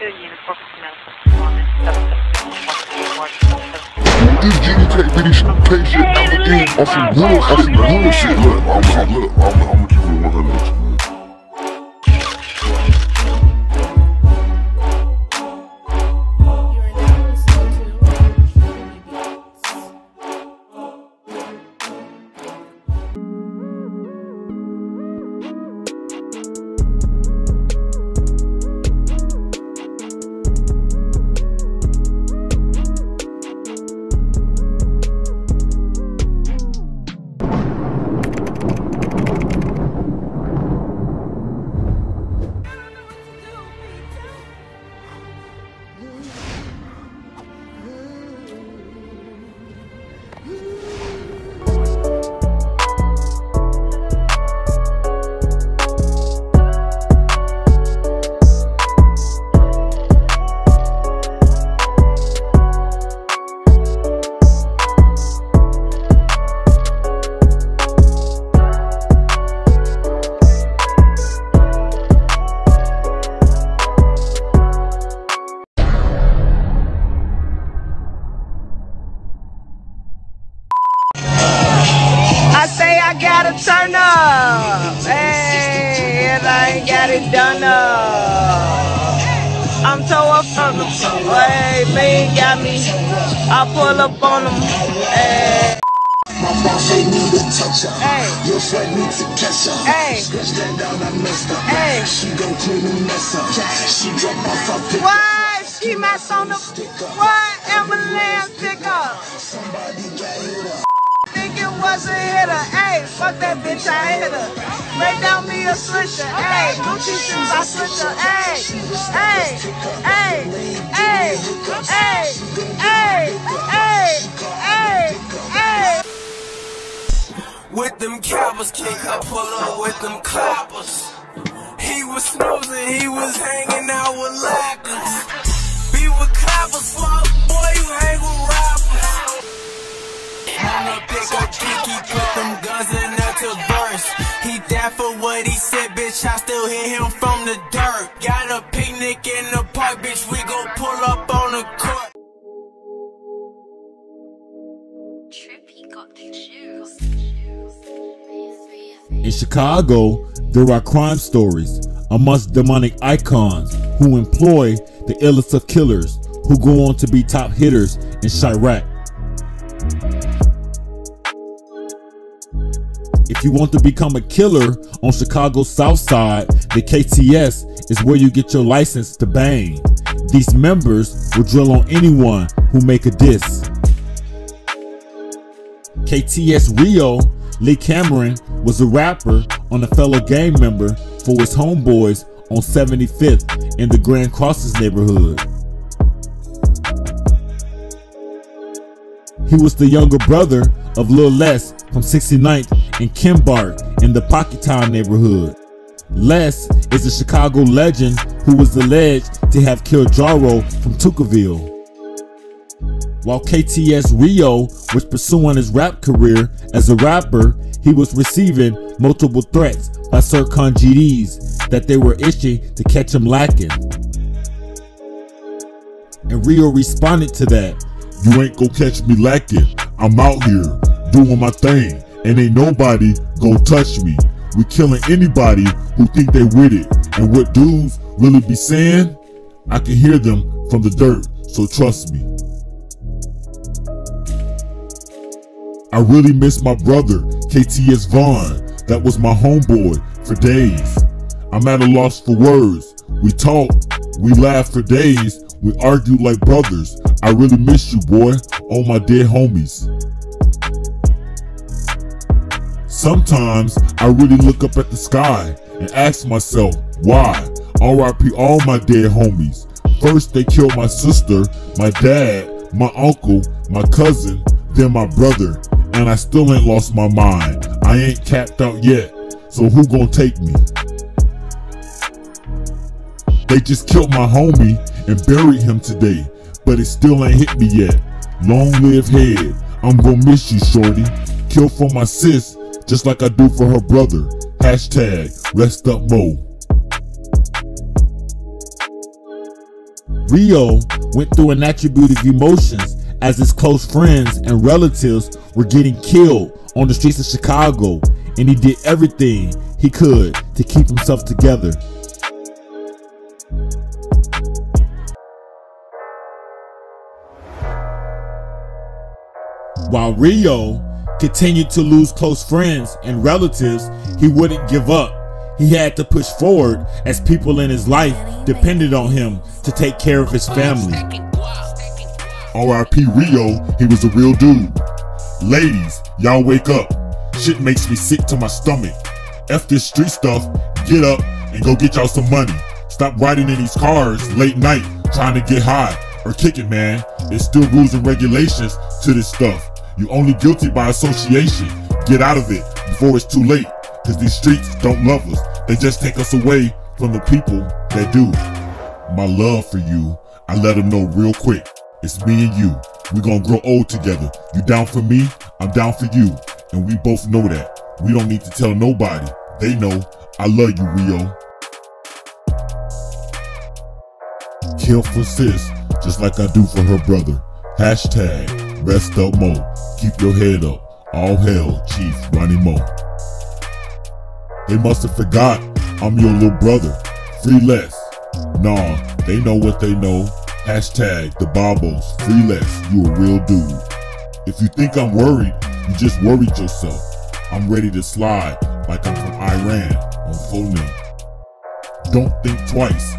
This out the game on some real, on some real shit. Look, I'm, I'm, look, I'm, I'm gonna keep it 100 and got it done up. I'm toe up from them. Hey, man got me. I pull up on them. Hey, My boss ain't need a touch her. Hey. Your sweat need to catch her. Hey. Scratch that down, I messed up. Hey. She gon' clean the mess up. She drop off her pick why she mess on the? Why ambulance pick up? Somebody got hit up was a hitter, ayy. Fuck that bitch, I hit her. Break down me a switcher, ayy. Gucci shoes, I switch her, ayy. Ayy, ayy, ayy, ayy, ayy, ayy, ayy, ayy. With them cowboys kick, I pull up with them clappers. He was snoozing, he was hanging out with lackers. Be with clappers, fuck boy, you hang with I'ma pick up Kiki, put them guns in there to verse. He died for what he said, bitch, I still hear him from the dirt. Got a picnic in the park, bitch, we gon' pull up on the court. Trippy got the juice. In Chicago, there are crime stories amongst demonic icons who employ the illest of killers who go on to be top hitters in Chiraq. If you want to become a killer on Chicago's South Side, the KTS is where you get your license to bang. These members will drill on anyone who make a diss. KTS Rio, Lee Cameron, was a rapper on a fellow gang member for his homeboys on 75th in the Grand Crossing neighborhood. He was the younger brother of Lil Les from 69th and Kimbark in the Pocketown neighborhood. Les is a Chicago legend who was alleged to have killed Jarro from Tookaville. While KTS Rio was pursuing his rap career as a rapper, he was receiving multiple threats by Sercon GDs that they were itching to catch him lacking. And Rio responded to that. You ain't gonna catch me lacking. I'm out here doing my thing, and ain't nobody gonna touch me. We killing anybody who think they with it. And what dudes really be saying, I can hear them from the dirt, so trust me. I really miss my brother, KTS Vaughn. That was my homeboy for days. I'm at a loss for words. We talk, we laugh for days, we argued like brothers. I really miss you, boy, all my dead homies. Sometimes I really look up at the sky and ask myself, why? RIP all my dead homies. First they killed my sister, my dad, my uncle, my cousin, then my brother, and I still ain't lost my mind. I ain't capped out yet, so who gonna take me? They just killed my homie and buried him today, but it still ain't hit me yet. Long live head, I'm gonna miss you, shorty. Kill for my sis, just like I do for her brother. Hashtag rest up Mo. Rio went through an attribute of emotions as his close friends and relatives were getting killed on the streets of Chicago, and he did everything he could to keep himself together. While Rio continued to lose close friends and relatives, he wouldn't give up. He had to push forward as people in his life depended on him to take care of his family. R.I.P. Rio, he was a real dude. Ladies, y'all wake up. Shit makes me sick to my stomach. F this street stuff, get up and go get y'all some money. Stop riding in these cars late night trying to get high or kick it, man. There's still rules and regulations to this stuff. You only guilty by association. Get out of it before it's too late. Cause these streets don't love us. They just take us away from the people that do. My love for you, I let them know real quick. It's me and you. We gonna grow old together. You down for me? I'm down for you. And we both know that. We don't need to tell nobody. They know I love you, Rio. Kill for sis, just like I do for her brother. Hashtag rest up Mo. Keep your head up. All hell, Chief Ronnie Mo. They must have forgot I'm your little brother. Free Les. Nah, they know what they know. Hashtag the Bobos. Free Les. You a real dude. If you think I'm worried, you just worried yourself. I'm ready to slide like I'm from Iran on phone Don't think twice.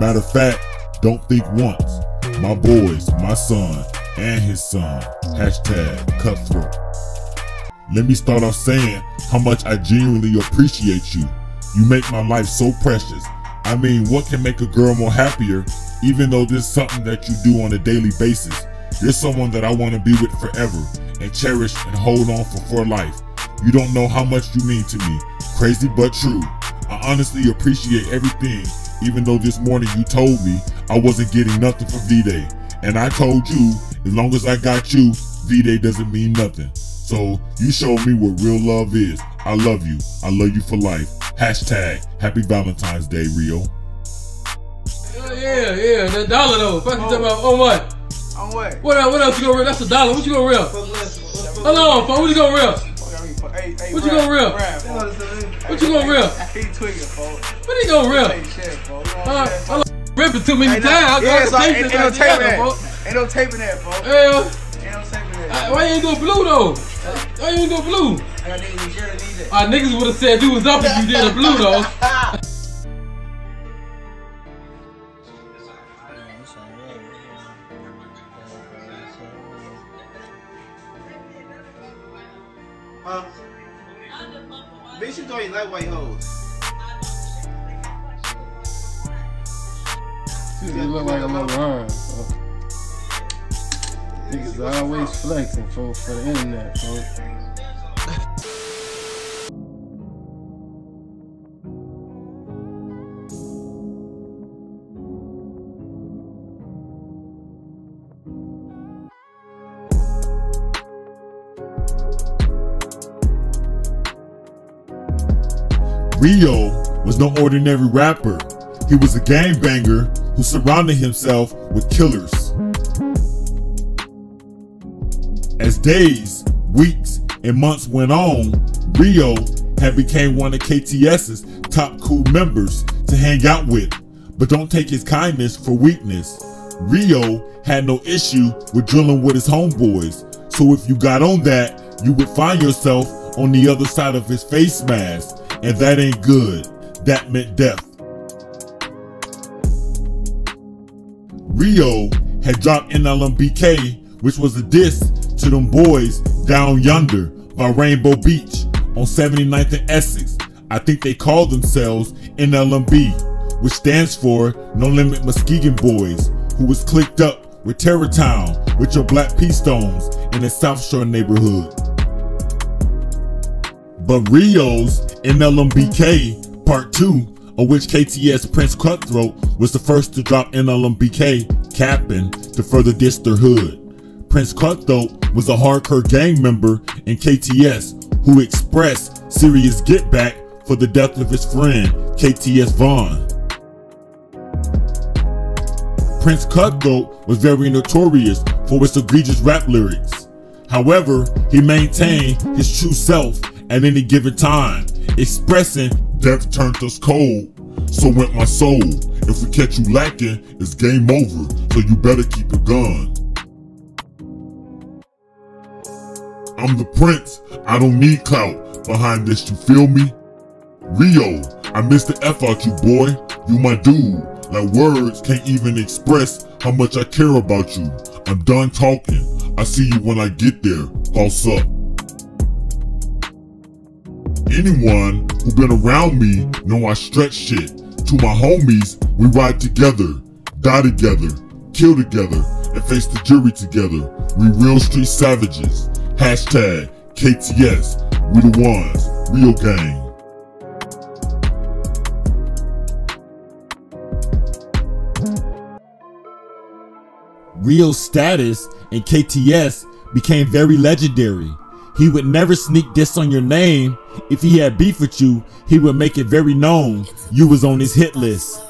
Matter of fact, don't think once. My boys, my son, and his son. Hashtag cutthroat. Let me start off saying how much I genuinely appreciate you. You make my life so precious. I mean, what can make a girl more happier, even though this is something that you do on a daily basis? You're someone that I want to be with forever and cherish and hold on for for life. You don't know how much you mean to me. Crazy but true. I honestly appreciate everything, even though this morning you told me I wasn't getting nothing from V-Day. And I told you, as long as I got you, V-Day doesn't mean nothing. So you showed me what real love is. I love you. I love you for life. Hashtag Happy Valentine's Day, Rio. Yeah, yeah, yeah. that dollar though. Fuck you talking about on what? On what? What else? What else you gonna real? That's a dollar. What you gonna real? Hold on, folks. What you gonna real? Hey, hey, What you Brad, gonna rip? Brad, folks. What you gonna rip? He tweaking, folks. What he gonna real? Hey, shit, folks. You know what Uh, I'm saying? Rip it too many Ain't no- times. I Yeah, got so ain't, to ain't no taping together, that. folks. Ain't no taping that, folks. Hell, Ain't no taping that. I- why you ain't do blue though? Why you ain't do blue? I got niggas in jail that need that. Our niggas would have said you was up if you did a blue though. Huh? Bitch, you don't even like white hoes. You look like a little rhyme. Niggas always flexing for, for the internet, folks. Rio was no ordinary rapper. He was a gangbanger who surrounded himself with killers. As days, weeks, and months went on, Rio had became one of KTS's top cool members to hang out with. But don't take his kindness for weakness. Rio had no issue with drilling with his homeboys. So if you got on that, you would find yourself on the other side of his face mask. And that ain't good. That meant death. Rio had dropped NLMBK, which was a diss to them boys down yonder by Rainbow Beach on 79th and Essex. I think they call themselves NLMB, which stands for No Limit Muskegon Boys, who was clicked up with Terror Town with your Black P. Stones in the South Shore neighborhood. But Rio's NLMBK Part 2, of which KTS Prince Cutthroat was the first to drop NLMBK capping to further diss their hood. Prince Cutthroat was a hardcore gang member in KTS who expressed serious get back for the death of his friend KTS Vaughn. Prince Cutthroat was very notorious for his egregious rap lyrics. However, he maintained his true self at any given time, expressing, Death turned us cold, so went my soul. If we catch you lacking, it's game over, so you better keep a gun. I'm the prince, I don't need clout behind this, you feel me? Rio, I miss the F out you boy, you my dude. Like words can't even express how much I care about you. I'm done talking, I see you when I get there, boss up. Anyone who been around me know I stretch shit. To my homies, we ride together, die together, kill together, and face the jury together. We real street savages. Hashtag KTS. We the ones. Real gang. Real status and KTS became very legendary. He would never sneak this on your name. If he had beef with you, he would make it very known you was on his hit list.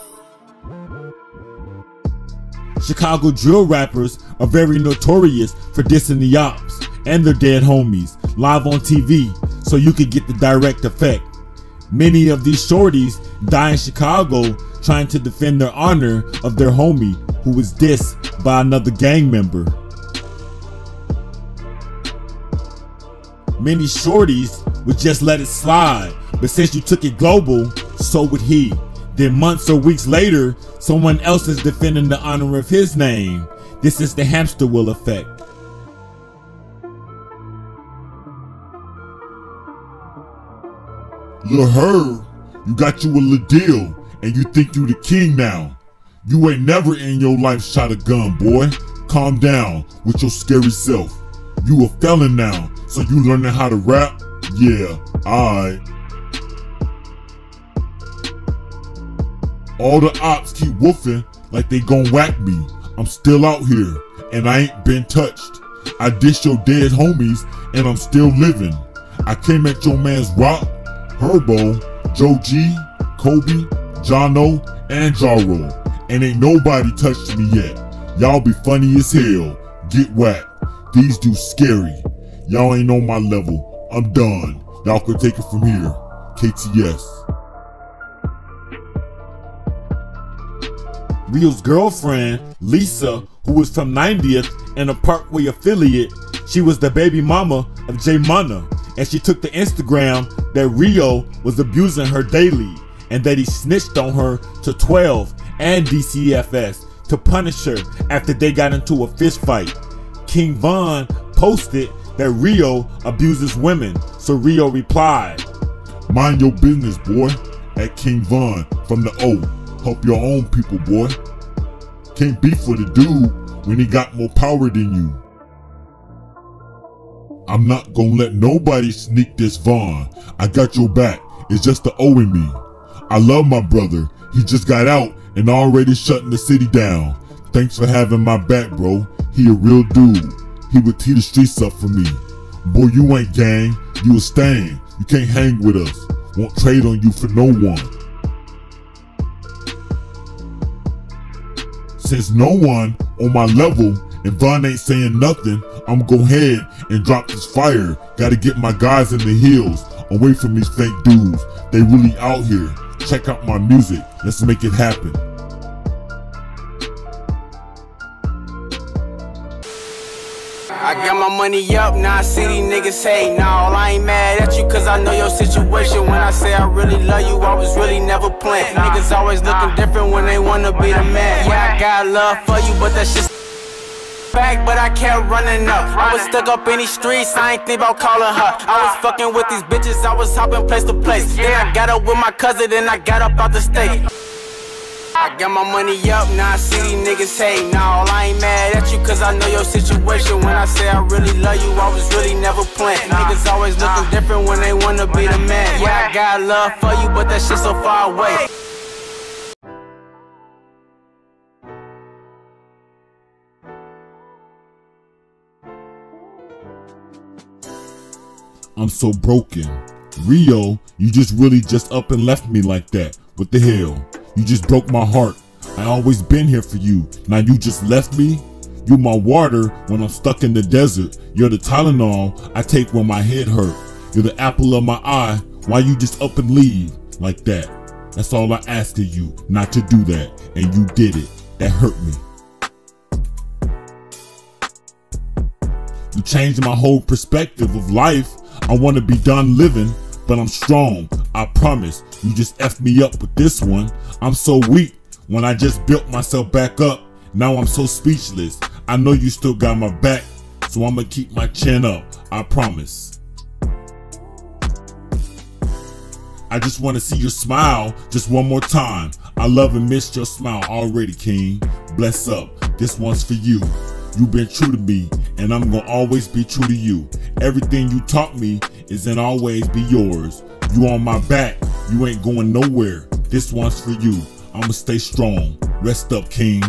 Chicago drill rappers are very notorious for dissing the ops and their dead homies live on TV so you could get the direct effect. Many of these shorties die in Chicago trying to defend their honor of their homie who was dissed by another gang member. Many shorties would just let it slide, but since you took it global, so would he. Then months or weeks later, someone else is defending the honor of his name. This is the hamster wheel effect. Lil Herb, you got you a little deal, and you think you the king now. You ain't never in your life shot a gun, boy. Calm down with your scary self. You a felon now, so you learning how to rap? Yeah, I. All the ops keep woofing like they gon' whack me. I'm still out here, and I ain't been touched. I dish your dead homies, and I'm still living. I came at your man's rock, Herbo, Joe G, Kobe, Jono, and Jaro, and ain't nobody touched me yet. Y'all be funny as hell. Get whacked. These dudes scary. Y'all ain't on my level. I'm done. Y'all can take it from here. KTS. Rio's girlfriend, Lisa, who was from 90th and a Parkway affiliate, she was the baby mama of Jay Mana, and she took to Instagram that Rio was abusing her daily and that he snitched on her to 12 and DCFS to punish her after they got into a fist fight. King Von posted that Rio abuses women, so Rio replied, Mind your business, boy. At King Von from the O. Help your own people, boy. Can't beef with a dude when he got more power than you. I'm not gonna let nobody sneak this Vaughn. I got your back. It's just the O in me. I love my brother. He just got out and already shutting the city down. Thanks for having my back, bro. He a real dude. He would tee the streets up for me. Boy, you ain't gang. You a stain. You can't hang with us. Won't trade on you for no one. Since no one on my level and Von ain't saying nothing, I'm go ahead and drop this fire. Gotta get my guys in the hills away from these fake dudes. They really out here. Check out my music. Let's make it happen. I got my money up, now I see these niggas hate. Nah, I ain't mad at you cause I know your situation. When I say I really love you, I was really never playing. Niggas always looking different when they wanna be the man. Yeah, I got love for you, but that shit's back, but I kept running up. I was stuck up in these streets, I ain't think about calling her. I was fucking with these bitches, I was hopping place to place. Then I got up with my cousin, then I got up out the state. I got my money up, now I see these niggas hate. Nah, I ain't mad at you cause I know your situation. When I say I really love you, I was really never playing. Niggas always looking different when they wanna be the man. Yeah, I got love for you, but that shit so far away. I'm so broken. Rio, you just really just up and left me like that. What the hell? You just broke my heart. I always been here for you. Now you just left me? You my water when I'm stuck in the desert. You're the Tylenol I take when my head hurt. You're the apple of my eye. Why you just up and leave like that? That's all I ask of you, not to do that. And you did it. That hurt me. You changed my whole perspective of life. I want to be done living, but I'm strong. I promise. You just F me up with this one. I'm so weak when I just built myself back up. Now I'm so speechless. I know you still got my back, so I'm gonna keep my chin up. I promise. I just want to see your smile just one more time. I love and miss your smile already, King. Bless up. This one's for you. You've been true to me, and I'm gonna always be true to you. Everything you taught me is and always be yours. You on my back, you ain't going nowhere. This one's for you. I'ma stay strong. Rest up, King.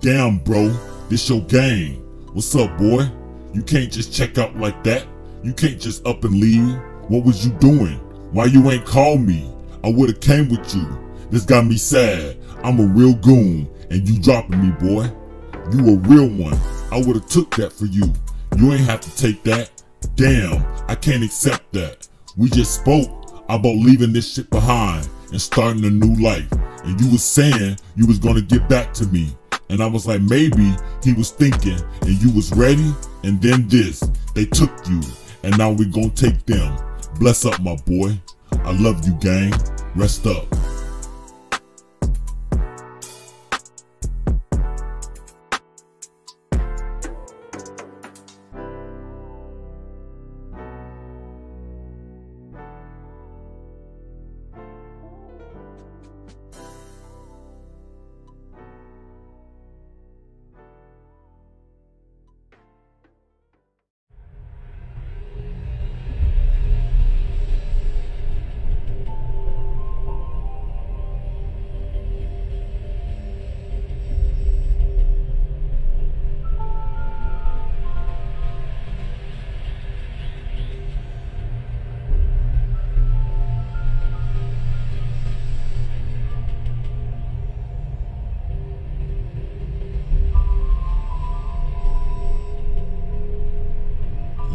Damn, bro, this your game. What's up, boy? You can't just check out like that. You can't just up and leave. What was you doing? Why you ain't called me? I would've came with you. This got me sad. I'm a real goon, and you dropping me, boy. You a real one. I would've took that for you. You ain't have to take that. Damn, I can't accept that. We just spoke about leaving this shit behind and starting a new life. And you was saying you was gonna get back to me. And I was like, maybe he was thinking and you was ready. And then this, they took you. And now we gonna take them. Bless up, my boy. I love you, gang. Rest up.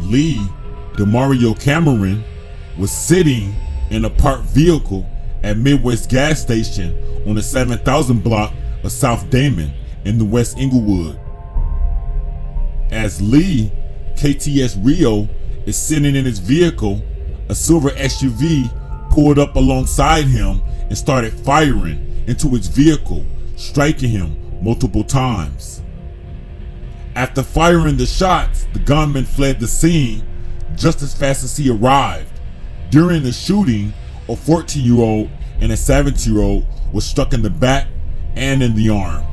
Lee, Demario Cameron, was sitting in a parked vehicle at Midwest gas station on the 7000 block of South Damen in the West Englewood. As Lee, KTS Rio, is sitting in his vehicle, a silver SUV pulled up alongside him and started firing into his vehicle, striking him multiple times. After firing the shots, the gunman fled the scene just as fast as he arrived. During the shooting, a 14 year old and a 17 year old was struck in the back and in the arm.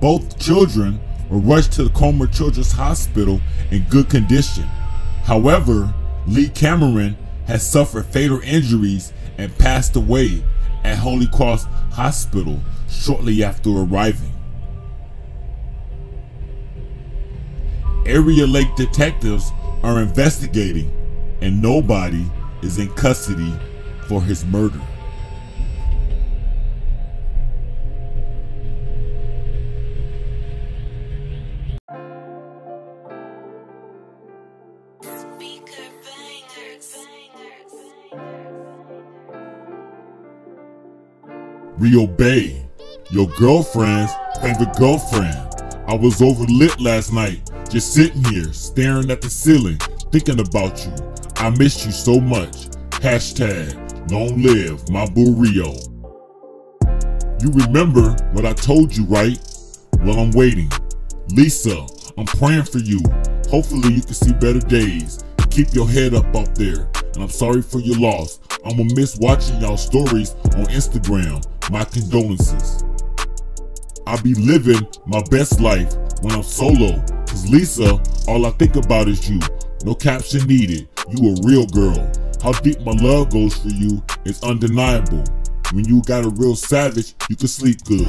Both children were rushed to the Comer Children's Hospital in good condition. However, Lee Cameron has suffered fatal injuries and passed away at Holy Cross Hospital shortly after arriving. Area Lake detectives are investigating, and nobody is in custody for his murder. Rio Bay, your girlfriend's favorite girlfriend. I was over lit last night, just sitting here, staring at the ceiling, thinking about you. I miss you so much. Hashtag long live my boo Rio. You remember what I told you, right? Well, I'm waiting. Lisa, I'm praying for you. Hopefully you can see better days. Keep your head up out there. And I'm sorry for your loss. I'm gonna miss watching y'all stories on Instagram. My condolences. I be living my best life when I'm solo. Cause Lisa, all I think about is you. No caption needed. You a real girl. How deep my love goes for you is undeniable. When you got a real savage, you can sleep good.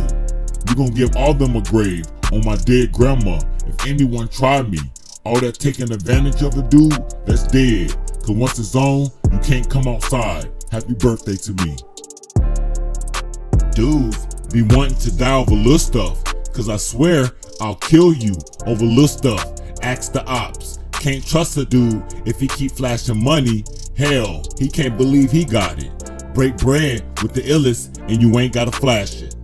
You gonna give all them a grave on my dead grandma. If anyone try me, all that taking advantage of a dude, that's dead. Cause once it's on, you can't come outside. happy birthday to me. Dudes be wanting to die over little stuff, cause I swear I'll kill you over little stuff. Ask the ops. Can't trust a dude if he keep flashing money. Hell, he can't believe he got it. Break bread with the illest and you ain't gotta flash it.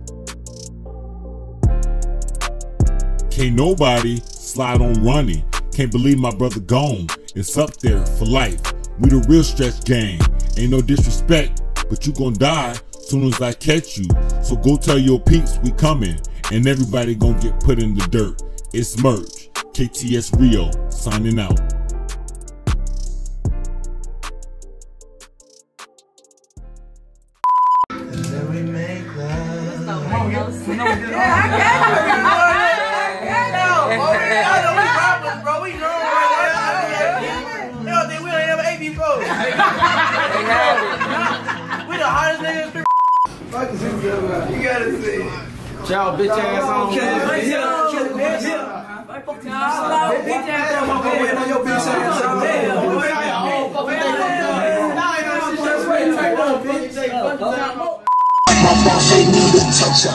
Can't nobody slide on running. Can't believe my brother gone. It's up there for life. We the real stretch gang. Ain't no disrespect, but you gon' die soon as I catch you. So go tell your peeps we coming, and everybody gon' get put in the dirt. It's merch. KTS Rio signing out. We the hottest niggas. Fuck you, you gotta see. Y'all bitch ass on. Kill it, kill it, kill it, bitch. Bitch ass on my boy, on your bitch ass on. My boss ain't need to touch her.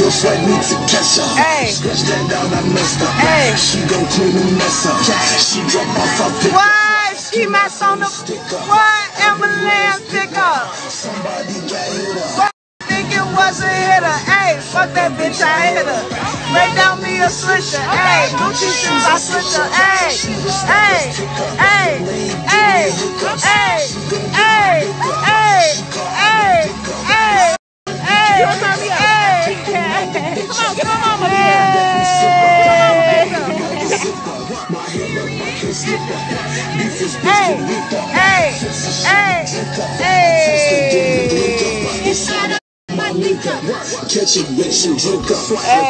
Your sweat need to catch her. Hey. Scratch that down, I messed up. Hey. She gon' clean the mess up. She drop off her pick What? She mess on the what? Ambulance pickup. Somebody got hit up. What? Was a hitter. Hey, fuck that bitch, I hit her. Lay down me a swisher. Hey, Gucci shoes, I switch her. Hey, hey, hey, hey, hey, hey, hey, hey, hey. Hey, hey, hey, come on, come on, Hey, hey, hey, hey. Catch a bitch and drink up.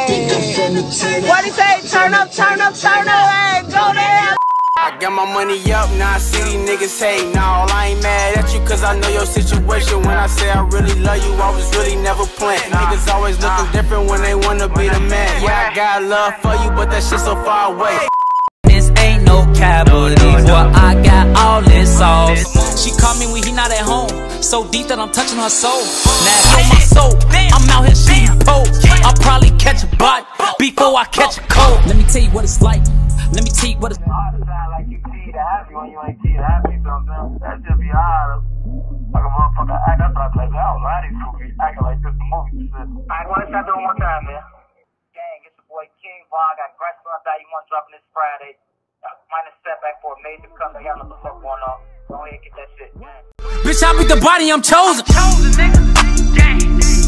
Think I'm from the turn What he say? Turn up, turn up, turn up. Hey, go there. I got my money up, now I see these niggas hate. Nah, I ain't mad at you cause I know your situation. When I say I really love you, I was really never playing. Niggas always looking different when they wanna be the man. Yeah, I got love for you, but that shit so far away. This ain't no cavalry, boy. I got all this sauce. She call me when he not at home, so deep that I'm touching her soul. Now on my soul, I'm out here shooting poles. I'll probably catch a bot before I catch a cold. Let me tell you what it's like. Let me tell you what it's like you see the happy when you ain't see the happy something. That should be hard. Like a motherfucker act. That's why I play. I don't lie these goofies acting like this the movie shit. I want to shot there one more time, man. Gang, it's your boy King Von. Got Grandson that you want dropping this Friday minor setback for a major comeback. Y'all know what the fuck going on. Go ahead, get that shit. Bitch, I beat the body, I'm chosen. I'm chosen, nigga. Dang.